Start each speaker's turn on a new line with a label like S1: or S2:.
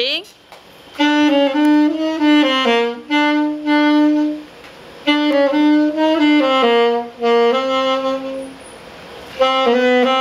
S1: 파이팅!